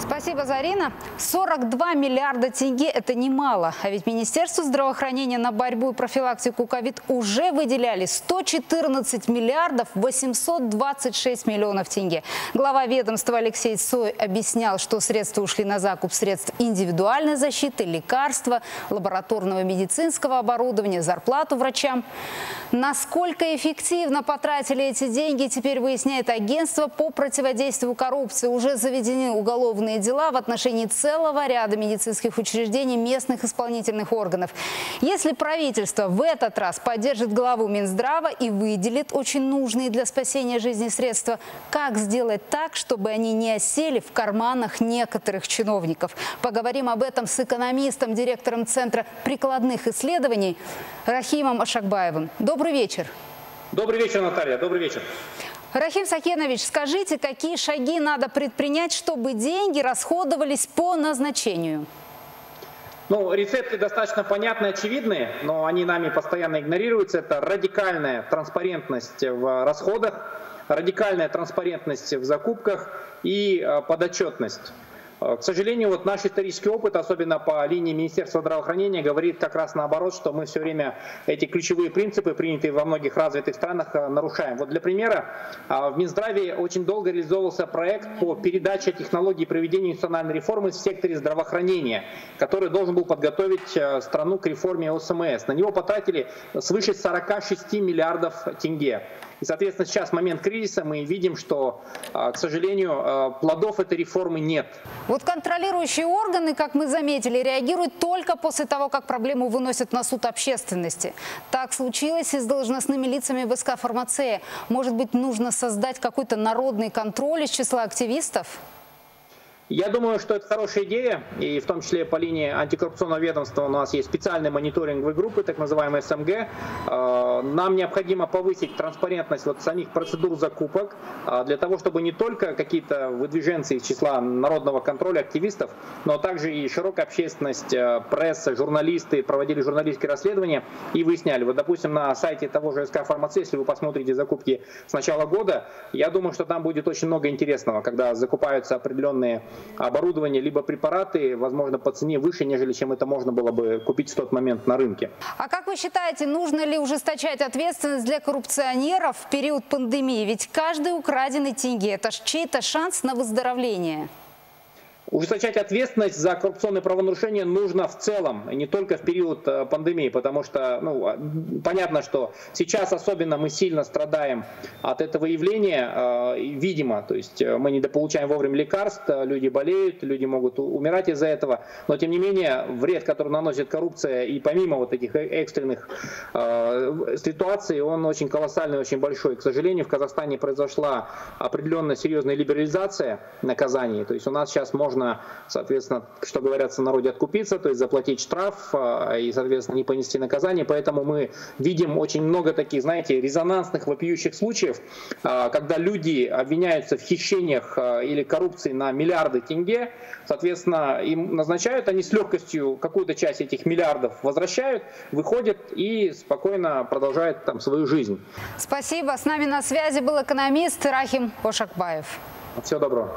Спасибо, Зарина. 42 миллиарда тенге – это немало. А ведь Министерству здравоохранения на борьбу и профилактику ковид уже выделяли 114 миллиардов 826 миллионов тенге. Глава ведомства Алексей Цой объяснял, что средства ушли на закуп средств индивидуальной защиты, лекарства, лабораторного медицинского оборудования, зарплату врачам. Насколько эффективно потратили эти деньги, теперь выясняет агентство по противодействию коррупции. Уже заведены уголовные дела в отношении целого ряда медицинских учреждений местных исполнительных органов. Если правительство в этот раз поддержит главу Минздрава и выделит очень нужные для спасения жизни средства, как сделать так, чтобы они не осели в карманах некоторых чиновников? Поговорим об этом с экономистом, директором Центра прикладных исследований Рахимом Ашакбаевым. Добрый вечер. Добрый вечер, Наталья. Добрый вечер. Рахим Сакенович, скажите, какие шаги надо предпринять, чтобы деньги расходовались по назначению? Ну, рецепты достаточно понятные, очевидные, но они нами постоянно игнорируются. Это радикальная транспарентность в расходах, радикальная транспарентность в закупках и э, подотчетность. Э, к сожалению, вот наш исторический опыт, особенно по линии Министерства здравоохранения, говорит как раз наоборот, что мы все время эти ключевые принципы, принятые во многих развитых странах, э, нарушаем. Вот для примера, э, в Минздраве очень долго реализовывался проект по передаче технологий проведения институциональной реформы в секторе здравоохранения, который должен был подготовить страну к реформе ОСМС. На него потратили свыше 46 миллиардов тенге. И, соответственно, сейчас момент кризиса, мы видим, что, к сожалению, плодов этой реформы нет. Вот контролирующие органы, как мы заметили, реагируют только после того, как проблему выносят на суд общественности. Так случилось и с должностными лицами ВСК «Фармацея». Может быть, нужно создать какой-то народный контроль из числа активистов? Я думаю, что это хорошая идея, и в том числе по линии антикоррупционного ведомства у нас есть специальные мониторинговые группы, так называемые СМГ. Э, нам необходимо повысить транспарентность вот самих процедур закупок, э, для того, чтобы не только какие-то выдвиженцы из числа народного контроля, активистов, но также и широкая общественность, э, пресса, журналисты проводили журналистские расследования и выясняли. Вот, допустим, на сайте того же СК Фармации, если вы посмотрите закупки с начала года, я думаю, что там будет очень много интересного, когда закупаются определенные оборудование, либо препараты, возможно, по цене выше, нежели чем это можно было бы купить в тот момент на рынке. А как вы считаете, нужно ли ужесточать ответственность для коррупционеров в период пандемии? Ведь каждый украденный тенге – это чей-то шанс на выздоровление. Ужесточать ответственность за коррупционные правонарушения нужно в целом, не только в период э, пандемии, потому что ну, а, понятно, что сейчас особенно мы сильно страдаем от этого явления, э, видимо, то есть э, мы недополучаем вовремя лекарств, люди болеют, люди могут умирать из-за этого, но тем не менее вред, который наносит коррупция и помимо вот этих экстренных ситуаций, он очень колоссальный, очень большой. К сожалению, в Казахстане произошла определенная серьезная либерализация наказаний, то есть у нас сейчас можно можно, соответственно, что говорят в народе, откупиться, то есть заплатить штраф а, и, соответственно, не понести наказание. Поэтому мы видим очень много таких, знаете, резонансных, вопиющих случаев, а, когда люди обвиняются в хищениях а, или коррупции на миллиарды тенге, соответственно, им назначают, они с легкостью какую-то часть этих миллиардов возвращают, выходят и спокойно продолжают там свою жизнь. Спасибо. С нами на связи был экономист Рахим Ошакбаев. Всего доброго.